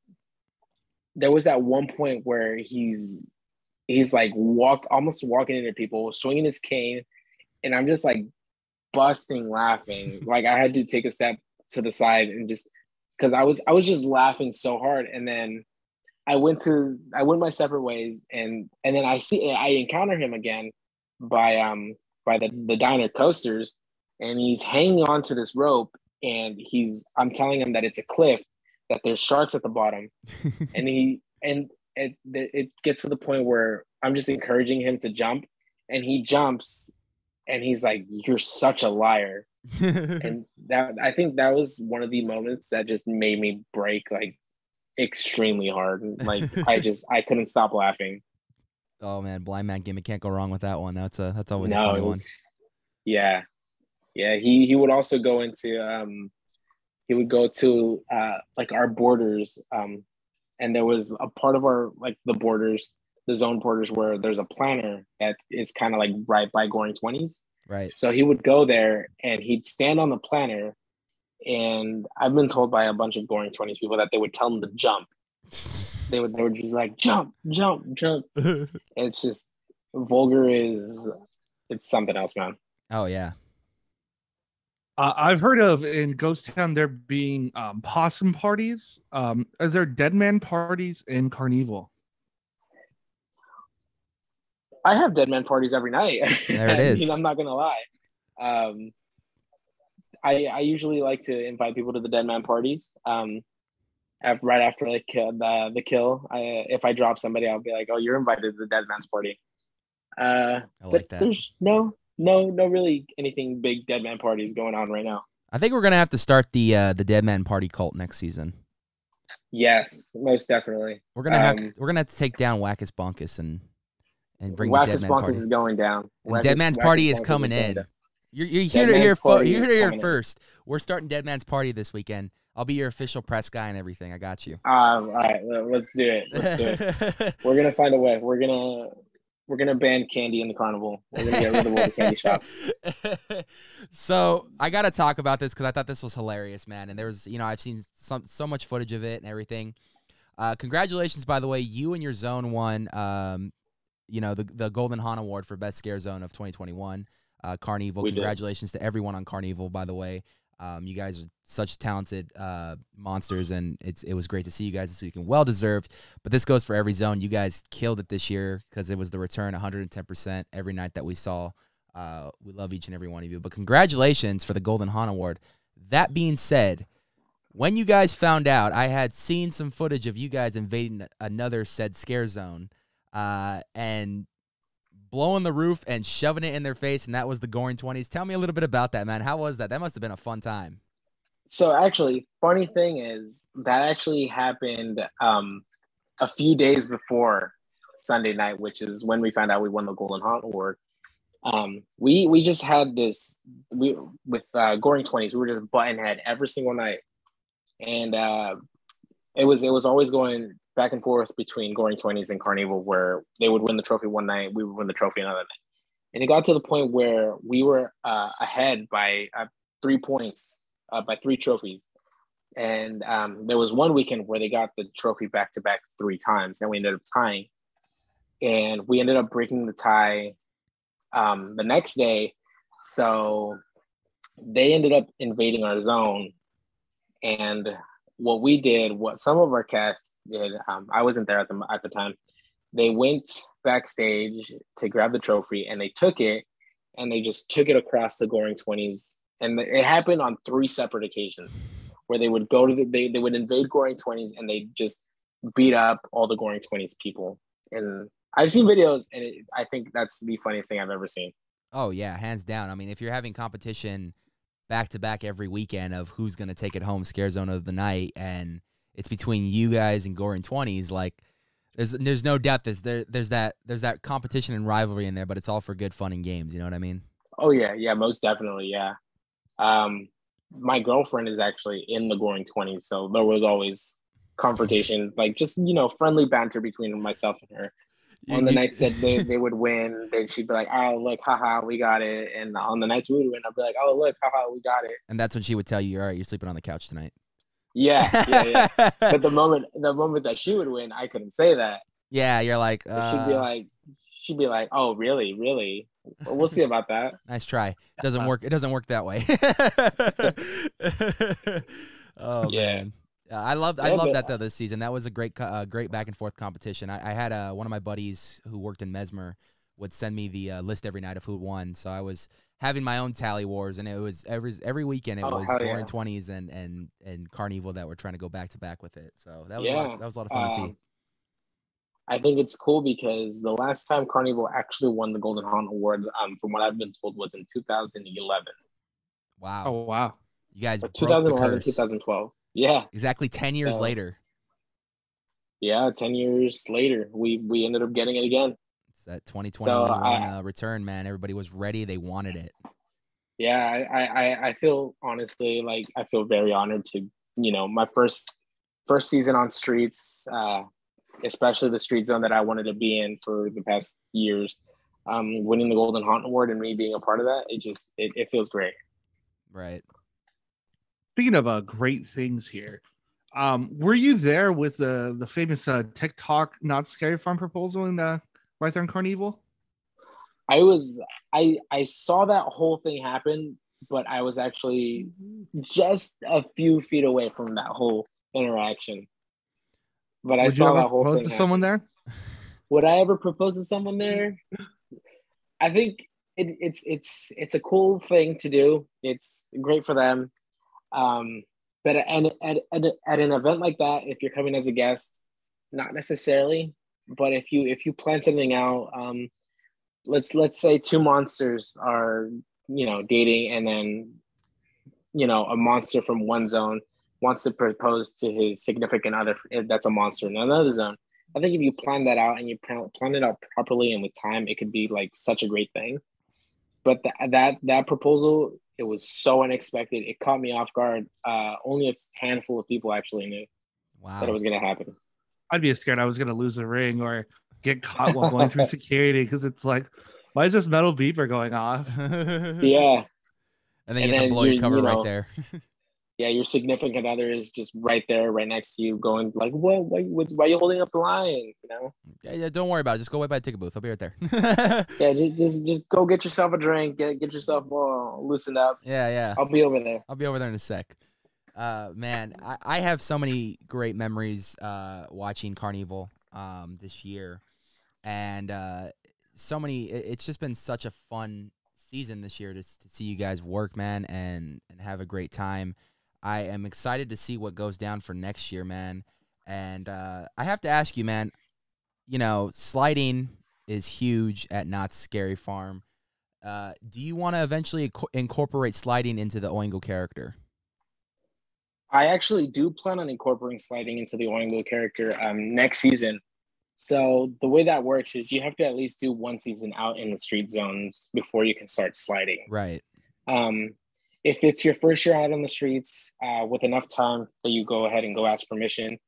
there was at one point where he's he's like walk almost walking into people, swinging his cane, and I'm just like busting laughing. like I had to take a step to the side and just because I was I was just laughing so hard, and then I went to I went my separate ways, and and then I see I encounter him again by um by the the diner coasters, and he's hanging onto this rope, and he's I'm telling him that it's a cliff, that there's sharks at the bottom, and he and it it gets to the point where I'm just encouraging him to jump, and he jumps, and he's like, "You're such a liar." and that I think that was one of the moments that just made me break like extremely hard. Like I just I couldn't stop laughing. oh man, blind man gimmick can't go wrong with that one. That's a that's always a funny it one. yeah, yeah. He he would also go into um he would go to uh like our borders um and there was a part of our like the borders the zone borders where there's a planner that is kind of like right by Goring Twenties. Right. So he would go there and he'd stand on the planner. And I've been told by a bunch of Goring 20s people that they would tell him to jump. They would they were just like jump, jump, jump. It's just vulgar is it's something else, man. oh yeah. Uh, I've heard of in Ghost Town there being um, possum parties. Um, are there dead man parties in CarnEvil? I have dead man parties every night. There it I is. mean, I'm not gonna lie. Um, I I usually like to invite people to the dead man parties. Um, after, right after like uh, the the kill, I, if I drop somebody, I'll be like, "Oh, you're invited to the dead man's party." Uh, I but like that. there's no no no really anything big dead man parties going on right now. I think we're gonna have to start the uh, the Dead Man Party cult next season. Yes, most definitely. We're gonna have Um, we're gonna have to take down Wackus Bunkus and and bring Wackus the Dead Man Bunkus Party. is going down. And Dead Man's Wackus Party is coming going in. down. You're, you're here to hear fo- you're is here to hear in. first. We're starting Dead Man's Party this weekend. I'll be your official press guy and everything. I got you. Um, all right, let's do it. Let's do it. We're gonna find a way. We're gonna we're gonna ban candy in the CarnEvil. We're gonna get rid of all the candy shops. so I got to talk about this because I thought this was hilarious, man. And there's, you know, I've seen some so much footage of it and everything. Uh, congratulations, by the way, you and your zone won. Um, you know, the the Golden Haunt Award for Best Scare Zone of 2021. Uh, CarnEvil. We did. Congratulations to everyone on CarnEvil, by the way. Um, you guys are such talented uh, monsters, and it's it was great to see you guys this week and well deserved. But this goes for every zone. You guys killed it this year because it was the return 110% every night that we saw. Uh, we love each and every one of you. But congratulations for the Golden Haunt Award. That being said, when you guys found out, I had seen some footage of you guys invading another said scare zone uh, and blowing the roof and shoving it in their face, and that was the Goring 20s. Tell me a little bit about that, man. How was that? That must have been a fun time. So actually, funny thing is that actually happened um, a few days before Sunday night, which is when we found out we won the Golden Haunt Award. Um, we we just had this we with uh, Goring Twenties. We were just button head every single night, and uh, it was it was always going back and forth between Goring Twenties and CarnEvil, where they would win the trophy one night, we would win the trophy another night, and it got to the point where we were uh, ahead by uh, three points, uh, by three trophies. And um, there was one weekend where they got the trophy back to back three times, and we ended up tying. And we ended up breaking the tie um, the next day. So they ended up invading our zone. And what we did, what some of our cast did, um, I wasn't there at the at the time. They went backstage to grab the trophy, and they took it, and they just took it across the Goring Twenties, and it happened on three separate occasions where they would go to the they, they would invade Goring Twenties, and they just beat up all the Goring Twenties people. And I've seen videos, and it, I think that's the funniest thing I've ever seen. Oh yeah, hands down. I mean, if you're having competition back to back every weekend of who's gonna take it home scare zone of the night, and it's between you guys and Goring twenties, like there's there's no doubt there's there there's that there's that competition and rivalry in there, but it's all for good fun and games. You know what I mean? Oh yeah, yeah, most definitely, yeah. Um, my girlfriend is actually in the Goring Twenties, so there was always confrontation, like just you know, friendly banter between myself and her. On the You- nights that they, they would win, then she'd be like, "Oh look, haha, we got it." And on the nights we would win, I'd be like, "Oh look, haha, we got it." and that's when she would tell you, "All right, you're sleeping on the couch tonight." Yeah, yeah, yeah. but the moment the moment that she would win, I couldn't say that. yeah, you're like, But she'd be uh, like, she'd be like, "Oh really, really? Well, we'll see about that." nice try. Doesn't work. It doesn't work that way. oh Yeah. man. Uh, I loved I Yeah, loved but- that though this season. That was a great uh, great back and forth competition. I, I had uh, one of my buddies who worked in Mesmer would send me the uh, list every night of who won. So I was having my own tally wars, and it was every every weekend it Oh, was hell Goring yeah. twenties and and and CarnEvil that were trying to go back to back with it. So that was a Yeah, lot, that was a lot of fun to see. Um, I think it's cool because the last time CarnEvil actually won the Golden Haunt Award, um, from what I've been told, was in 2011. Wow, Oh wow. you guys Or broke the 2011, curse. 2012. Yeah, Exactly ten years So- later. yeah. Ten years later, we we ended up getting it again. It's that 2021 So, I- uh, return, man. Everybody was ready. They wanted it. Yeah, I, I I- I feel honestly like I feel very honored to you know my first first season on streets, uh, especially the street zone that I wanted to be in for the past years. Um, winning the Golden Haunt Award and me being a part of that, it just it, it feels great. Right. Speaking of uh, great things here, um, were you there with the the famous uh, TikTok Knott's Scary Farm proposal in uh, right there in CarnEvil? I was I I saw that whole thing happen, but I was actually just a few feet away from that whole interaction. But I Would you saw that whole thing. to someone there? Would I ever propose to someone there? I think it, it's it's it's a cool thing to do. It's great for them. Um, but at, at, at, at an event like that, if you're coming as a guest, not necessarily. But if you if you plan something out, um, let's let's say two monsters are you know dating, and then you know a monster from one zone wants to propose to his significant other that's a monster in another zone. I think if you plan that out and you plan, it out properly and with time, it could be like such a great thing. But th- that that proposal, it was so unexpected. It caught me off guard. Uh, only a handful of people actually knew Wow. that it was going to happen. I'd be scared I was gonna lose a ring or get caught while going through security because it's like, why is this metal beeper going off? Yeah, And then you And have to then blow your cover you right there. yeah. Your significant other is just right there, right next to you, going like, "What? Why, why, are you holding up the line?" You know? yeah, yeah, don't worry about it. Just go wait by the ticket booth. I'll be right there. Yeah, just just, just go get yourself a drink, get get yourself uh, loosened up. yeah, yeah. I'll be over there. I'll be over there in a sec. Uh, man, I, I have so many great memories uh, watching CarnEvil um, this year, and uh, so many. It, it's just been such a fun season this year to to see you guys work, man, and and have a great time. I am excited to see what goes down for next year, man. And uh, I have to ask you, man. You know, sliding is huge at Knott's Scary Farm. Uh, do you want to eventually inco- incorporate sliding into the Oingo character? I actually do plan on incorporating sliding into the Oingo character um, next season. So the way that works is you have to at least do one season out in the street zones before you can start sliding. Right. Um, if it's your first year out on the streets uh, with enough time that you go ahead and go ask permission,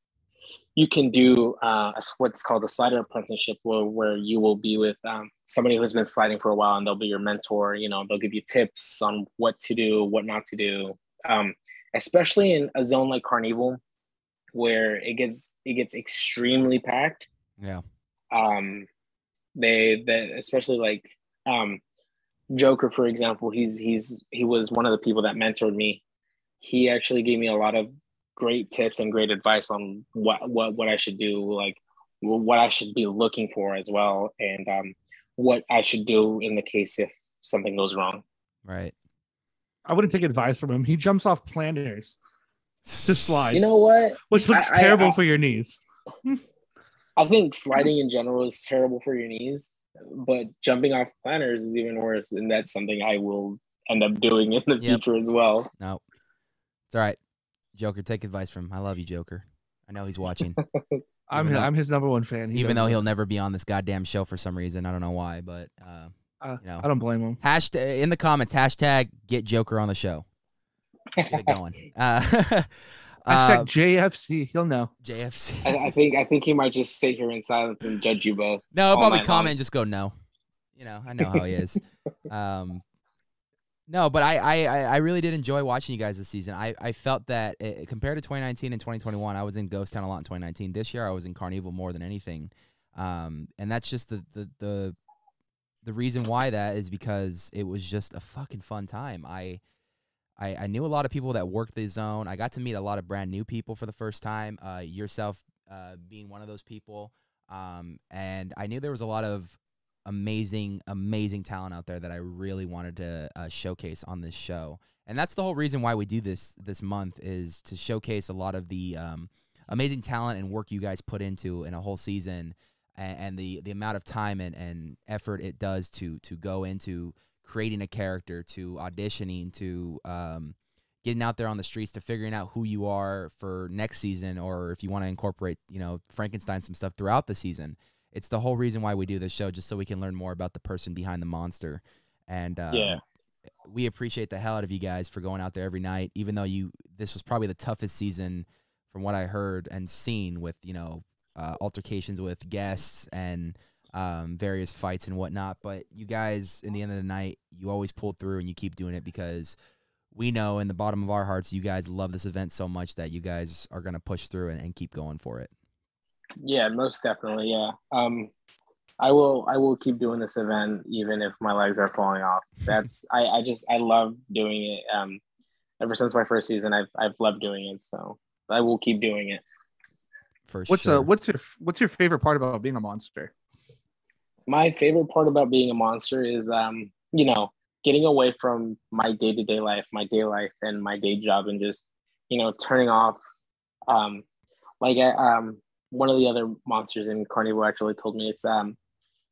you can do uh, what's called a slider apprenticeship, where, where you will be with um, somebody who's been sliding for a while, and they'll be your mentor. You know, they'll give you tips on what to do, what not to do. Um, especially in a zone like CarnEvil, where it gets it gets extremely packed Yeah. um they they especially like um joker for example he's he's he was one of the people that mentored me he actually gave me a lot of great tips and great advice on what what what i should do like what i should be looking for as well and um what i should do in the case if something goes wrong Right. I wouldn't take advice from him. He jumps off planters to slide, you know what which looks I- I- terrible I- for your knees. i think sliding in general is terrible for your knees but jumping off planners is even worse and that's something i will end up doing in the Yep. future as well No. It's all right. Joker, take advice from him. I love you, Joker. I know he's watching. I'm Even though- I'm his number one fan. He even though it. he'll never be on this goddamn show for some reason. I don't know why, but uh, Uh, you know. I don't blame him. hashtag in the comments, hashtag get Joker on the show. Get it going. Uh, Hashtag Uh, JFC. He'll know. JFC. I, I think I think he might just sit here in silence and judge you both. No, I'll probably comment long. and just go no. You know, I know how he is. um, no, but I, I I I really did enjoy watching you guys this season. I, I felt that uh compared to 2019 and 2021, I was in Ghost Town a lot in 2019. This year, I was in CarnEvil more than anything, um, and that's just the the the the reason why that is because it was just a fucking fun time. I. I, I knew a lot of people that worked the zone. I got to meet a lot of brand new people for the first time. Uh, yourself uh, being one of those people, um, and I knew there was a lot of amazing, amazing talent out there that I really wanted to uh, showcase on this show. And that's the whole reason why we do this this month is to showcase a lot of the um, amazing talent and work you guys put into in a whole season, and, and the the amount of time and, and effort it does to to go into creating a character, to auditioning, to um, getting out there on the streets, to figuring out who you are for next season, or if you want to incorporate, you know, Frankenstein some stuff throughout the season. It's the whole reason why we do this show, just so we can learn more about the person behind the monster. And uh, Yeah. we appreciate the hell out of you guys for going out there every night, even though you this was probably the toughest season from what I heard and seen with you know uh, altercations with guests and um, various fights and whatnot. But you guys, in the end of the night, you always pull through and you keep doing it because we know in the bottom of our hearts you guys love this event so much that you guys are gonna push through and, and keep going for it. Yeah, most definitely. Yeah. Um, I will. I will keep doing this event even if my legs are falling off. That's. I. I just. I love doing it. Um, ever since my first season, I've. I've loved doing it. So I will keep doing it. For What's sure. uh, what's your what's your favorite part about being a monster? My favorite part about being a monster is, um, you know, getting away from my day to day life, my day life, and my day job, and just, you know, turning off. Um, like I, um, one of the other monsters in CarnEvil actually told me it's um,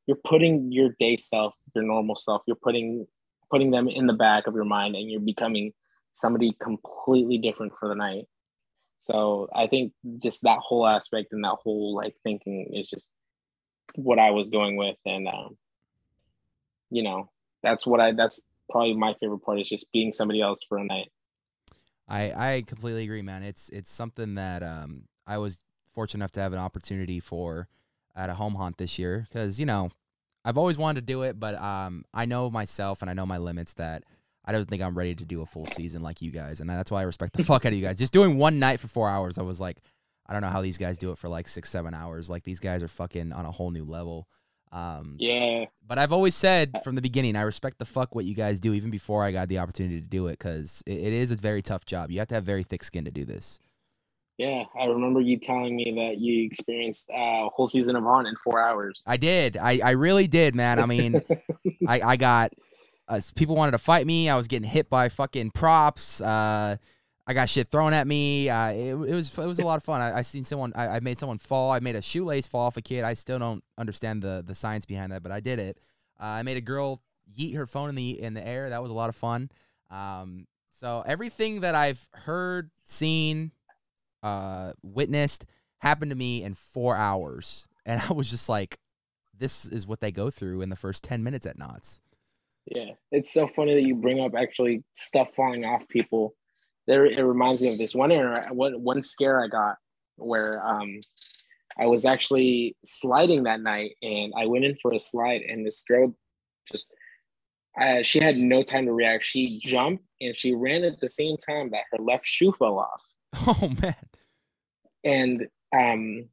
you're putting your day self, your normal self, you're putting putting them in the back of your mind, and you're becoming somebody completely different for the night. So I think just that whole aspect and that whole like thinking is just what I was going with, and um, you know, that's what I. That's probably my favorite part is just being somebody else for a night. I I completely agree, man. It's it's something that um I was fortunate enough to have an opportunity for at a home haunt this year because you know I've always wanted to do it, but um I know myself and I know my limits that I don't think I'm ready to do a full season like you guys, and that's why I respect the fuck out of you guys. Just doing one night for four hours, I was like, I don't know how these guys do it for like six seven hours. Like these guys are fucking on a whole new level. Um, Yeah, but I've always said from the beginning, I respect the fuck what you guys do, even before I got the opportunity to do it, because it, it is a very tough job. You have to have very thick skin to do this. yeah. I remember you telling me that you experienced uh, a whole season of Haunt in four hours. I did. I, I really did, man. I mean, I, I got uh, people wanted to fight me. I was getting hit by fucking props. Uh, I got shit thrown at me. Uh, it, it was it was a lot of fun. I, I seen someone. I, I made someone fall. I made a shoelace fall off a kid. I still don't understand the the science behind that, but I did it. Uh, I made a girl yeet her phone in the in the air. That was a lot of fun. Um, so everything that I've heard, seen, uh, witnessed happened to me in four hours, and I was just like, "This is what they go through in the first ten minutes at Knott's." Yeah, it's so funny that you bring up actually stuff falling off people. There, it reminds me of this one inter- one one scare I got where um, I was actually sliding that night, and I went in for a slide, and this girl just uh, she had no time to react. She jumped and she ran at the same time that her left shoe fell off, Oh man, and um,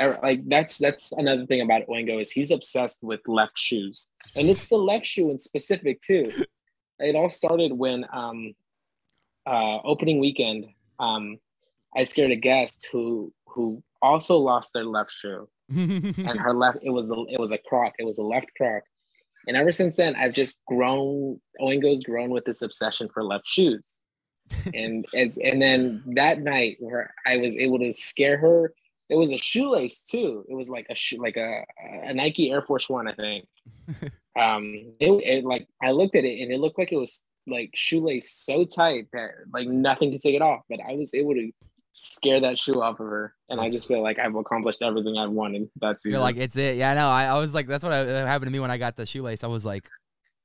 er- like that's that's another thing about Oingo is he's obsessed with left shoes, and it's the left shoe in specific too. It all started when um, uh, opening weekend, um, I scared a guest who who also lost their left shoe, and her left it was a, it was a croc, it was a left croc, and ever since then I've just grown. Oingo's grown with this obsession for left shoes and it's and then that night where I was able to scare her, it was a shoelace too. It was like a shoe, like a, a Nike Air Force One, I think. um, it, it like I looked at it and it looked like it was like shoelace so tight that like nothing could take it off. But I was able to scare that shoe off of her, and I just feel like I've accomplished everything I've wanted. That's Feel like it's it. Yeah, I know. I, I was like, that's what I, that happened to me when I got the shoelace. I was like,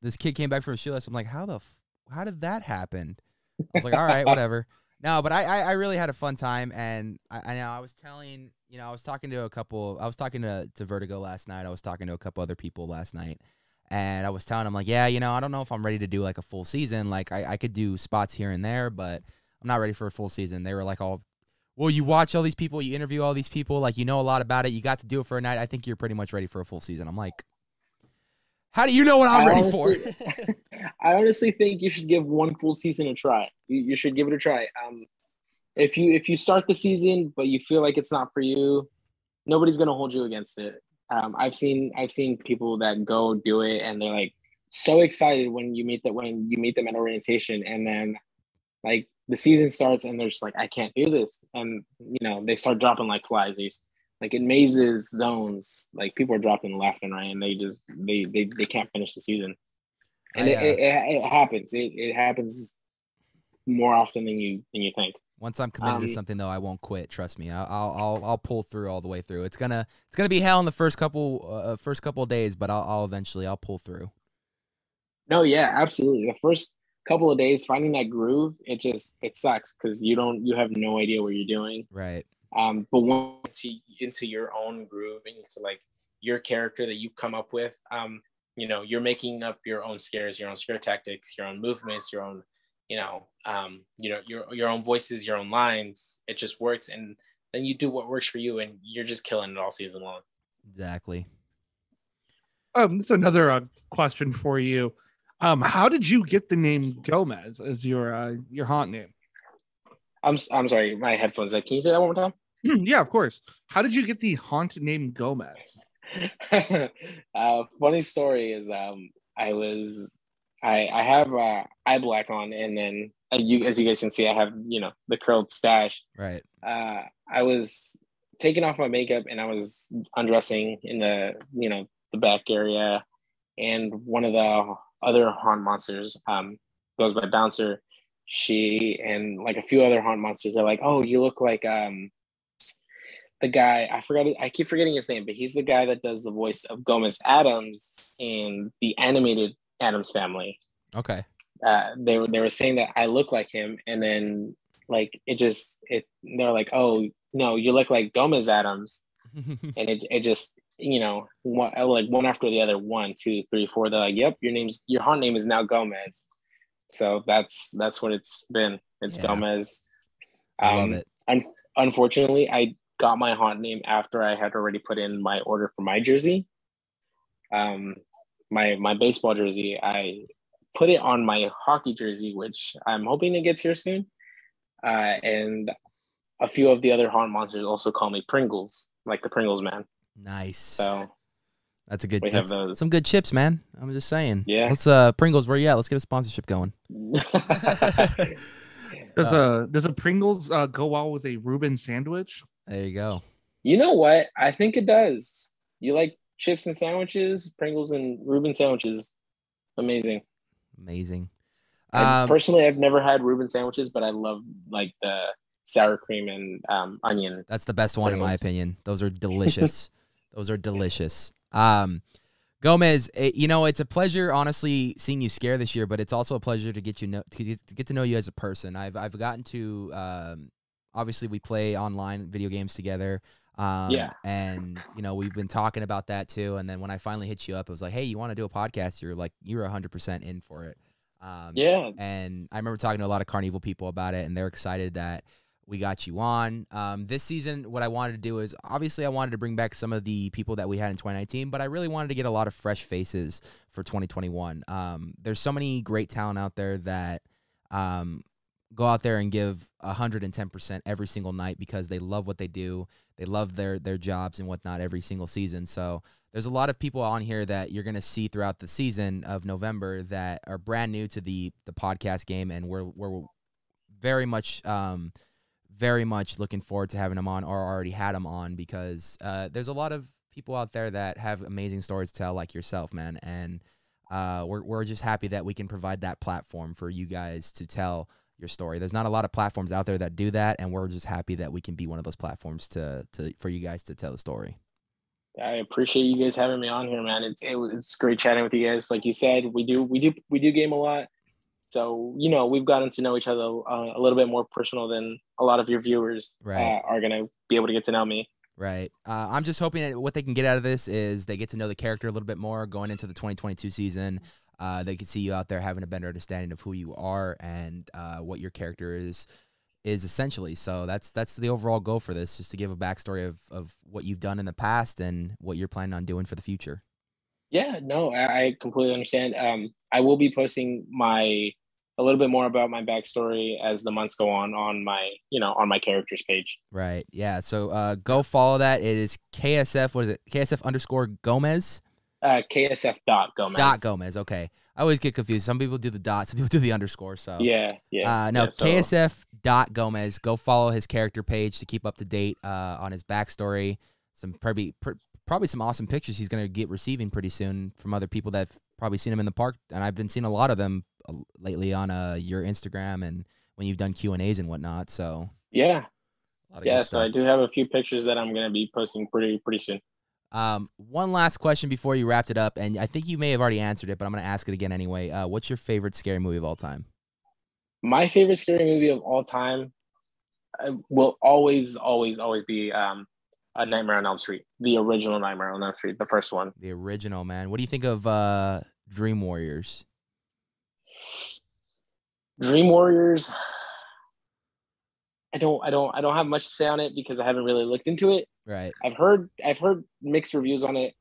this kid came back from a shoelace. I'm like, how the, f- how did that happen? I was like, all right, whatever. No, but I, I I really had a fun time, and I, I know I was telling you know I was talking to a couple. I was talking to to Vertigo last night. I was talking to a couple other people last night, and I was telling him like, yeah, you know, I don't know if I'm ready to do like a full season. Like I I could do spots here and there, but I'm not ready for a full season. They were like all. Well, you watch all these people, you interview all these people, like you know a lot about it. You got to do it for a night. I think you're pretty much ready for a full season. I'm like, how do you know what I'm I ready honestly- for? I honestly think you should give one full season a try. You, you should give it a try. Um, if you if you start the season but you feel like it's not for you, nobody's gonna hold you against it. Um, I've seen I've seen people that go do it and they're like so excited when you meet that when you meet them at orientation and then like the season starts and they're just like I can't do this. And you know they start dropping like flies. They just, like in mazes zones. Like people are dropping left and right and they just they they, they can't finish the season. And uh, it, it, it happens. It, it happens more often than you than you think Once I'm committed to Um, something, though, I won't quit. Trust me. I'll, I'll I'll I'll pull through all the way through. It's gonna it's gonna be hell in the first couple uh, first couple of days, but I'll, I'll eventually I'll pull through. no yeah absolutely the first couple of days finding that groove it just it sucks because you don't you have no idea what you're doing Right. um but once you into your own groove and into like your character that you've come up with um you know you're making up your own scares your own scare tactics your own movements your own you know um you know your your own voices your own lines it just works and then you do what works for you and you're just killing it all season long Exactly. Um, this is another uh, question for you. Um, how did you get the name Gomez as your uh, your haunt name? i'm s- i'm sorry my headphones can you say that one more time Hmm, yeah, of course. How did you get the haunt name Gomez? uh, funny story is um I was I I have uh, eye black on and then uh, you as you guys can see I have you know the curled stash. Right. Uh, I was taking off my makeup and I was undressing in the you know the back area, and one of the other haunt monsters um goes by Bouncer. She and like a few other haunt monsters are like, oh, you look like um the guy I forgot I keep forgetting his name, but he's the guy that does the voice of Gomez Addams in the animated Addams Family. Okay. Uh, they were they were saying that I look like him, and then like it just it they're like, oh no, you look like Gomez Addams, and it it just you know one, like one after the other, one, two, three, four. They're like, yep, your name's your haunt name is now Gomez. So that's that's what it's been. It's Yeah. Gomez. I love Um, it. un- unfortunately, I got my haunt name after I had already put in my order for my jersey. Um, my my baseball jersey, I put it on my hockey jersey, which I'm hoping it gets here soon. Uh, and a few of the other haunt monsters also call me Pringles, like the Pringles man. Nice. So That's a good. we have That's those. some good chips, man. I'm just saying. Yeah. Let's uh Pringles. Where you at? Let's get a sponsorship going. Does Uh, a does a Pringles uh, go well with a Reuben sandwich? There you go. you know what? I think it does. You like chips and sandwiches, Pringles and Reuben sandwiches. Amazing. Amazing. Um, personally, I've never had Reuben sandwiches, but I love like the sour cream and um, onion. That's the best one in my opinion. Those are delicious. Those are delicious. Um, Gomez, it, you know it's a pleasure, honestly, seeing you scare this year, but it's also a pleasure to get you know to get, to get to know you as a person. I've I've gotten to um, obviously we play online video games together. Um, Yeah. and you know we've been talking about that too. And then when I finally hit you up, it was like, hey, you want to do a podcast? You're like, you're hundred percent in for it. Um, Yeah, and I remember talking to a lot of CarnEvil people about it, and they're excited that we got you on. Um, this season, what I wanted to do is obviously I wanted to bring back some of the people that we had in 2019, but I really wanted to get a lot of fresh faces for 2021. Um, there's so many great talent out there that um, go out there and give 110% every single night because they love what they do. They love their their jobs and whatnot every single season. So there's a lot of people on here that you're gonna see throughout the season of November that are brand new to the the podcast game, and we're we're very much um very much looking forward to having them on or already had them on because uh, there's a lot of people out there that have amazing stories to tell like yourself man and uh, we're, we're just happy that we can provide that platform for you guys to tell your story there's not a lot of platforms out there that do that and we're just happy that we can be one of those platforms to, to for you guys to tell the story I appreciate you guys having me on here, man. It's it, it's great chatting with you guys. Like you said, we do we do we do game a lot. So you know, we've gotten to know each other uh, a little bit more personal than a lot of your viewers Right. uh, are gonna be able to get to know me. Right. Uh, I'm just hoping that what they can get out of this is they get to know the character a little bit more going into the 2022 season. Uh, they can see you out there having a better understanding of who you are and uh, what your character is is essentially. So that's that's the overall goal for this, just to give a backstory of of what you've done in the past and what you're planning on doing for the future. Yeah, no, I, I completely understand. Um, I will be posting my a little bit more about my backstory as the months go on on my you know on my characters page. Right. Yeah. So uh, go follow that. It is KSF. What is it? KSF underscore Gomez. Uh, KSF dot Gomez. Dot Gomez. Okay. I always get confused. Some people do the dot. Some people do the underscore. So Yeah, yeah. Uh, no, yeah, so- KSF dot Gomez. Go follow his character page to keep up to date uh, on his backstory. Some probably pr- probably some awesome pictures he's gonna get receiving pretty soon from other people that've probably seen him in the park, and I've been seeing a lot of them uh, lately on uh, your Instagram and when you've done Q and A's and whatnot. So Yeah, a lot of yeah. So I do have a few pictures that I'm gonna be posting pretty pretty soon. Um, one last question before you wrapped it up, and I think you may have already answered it, but I'm gonna ask it again anyway. Uh, what's your favorite scary movie of all time? My favorite scary movie of all time uh, will always, always, always be um, a Nightmare on Elm Street, the original Nightmare on Elm Street, the first one. The original man. What do you think of uh, Dream Warriors? Dream Warriors. I don't, I don't, I don't have much to say on it because I haven't really looked into it. Right. I've heard, I've heard mixed reviews on it.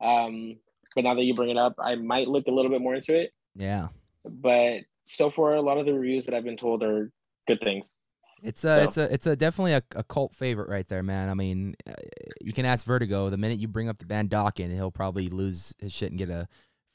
Um, but now that you bring it up, I might look a little bit more into it. Yeah. But so far, a lot of the reviews that I've been told are good things. It's a, So- it's a, it's a definitely a, a cult favorite right there, man. I mean, uh, you can ask Vertigo. The minute you bring up the band Dokken, he'll probably lose his shit and get a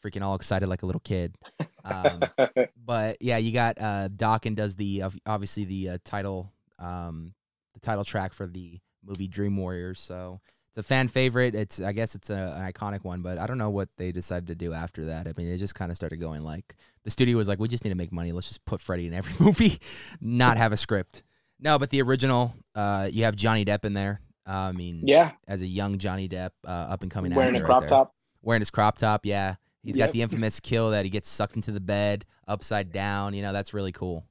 freaking all excited like a little kid. Um, but yeah, you got uh, Dokken does the obviously the uh, title, um, the title track for the movie Dream Warriors. So it's a fan favorite. It's I guess it's a, an iconic one, but I don't know what they decided to do after that. I mean, it just kind of started going like the studio was like, we just need to make money. Let's just put Freddy in every movie, not have a script. No, but the original, uh, you have Johnny Depp in there. Uh, I mean, yeah, as a young Johnny Depp, uh, up and coming wearing a crop there. top. wearing his crop top. Yeah, he's got the infamous kill that he gets sucked into the bed upside down. You know, that's really cool.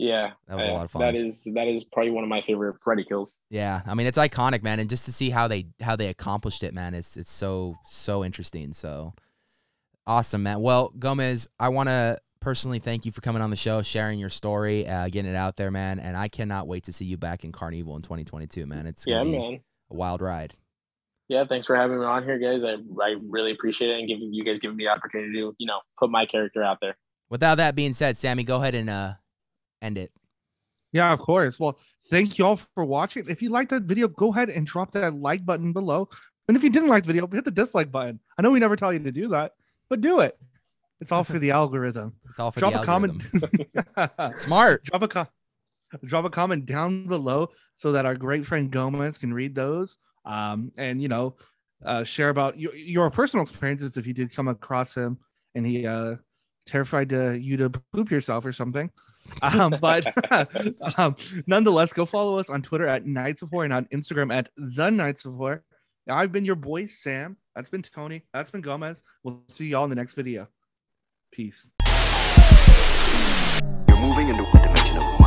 Yeah, That was a lot of fun. That is that is probably one of my favorite Freddy kills. Yeah, I mean it's iconic, man, and just to see how they how they accomplished it, man, it's it's so so interesting. So awesome, man. Well, Gomez, I want to personally thank you for coming on the show, sharing your story, uh, getting it out there, man. And I cannot wait to see you back in CarnEvil in 2022, man. It's Yeah, be man. a wild ride. Yeah, thanks for having me on here, guys. I, I really appreciate it and giving you guys giving me the opportunity to you know put my character out there. Without that being said, Sammy, go ahead and uh end it. Yeah, of course. Well, thank you all for watching. If you liked that video, go ahead and drop that like button below. And if you didn't like the video, hit the dislike button. I know we never tell you to do that, but do it. It's all for the algorithm. It's all for drop the a comment. algorithm. Smart. drop a com- drop a comment down below so that our great friend Gomez can read those. Um, and you know, uh, share about your, your personal experiences if you did come across him and he uh terrified to, you to poop yourself or something. Um, but um, nonetheless, go follow us on Twitter at Nights of Horror and on Instagram at the Nights of Horror. I've been your boy Sam. That's been Tony. That's been Gomez. We'll see y'all in the next video. Peace. You're moving into a dimension of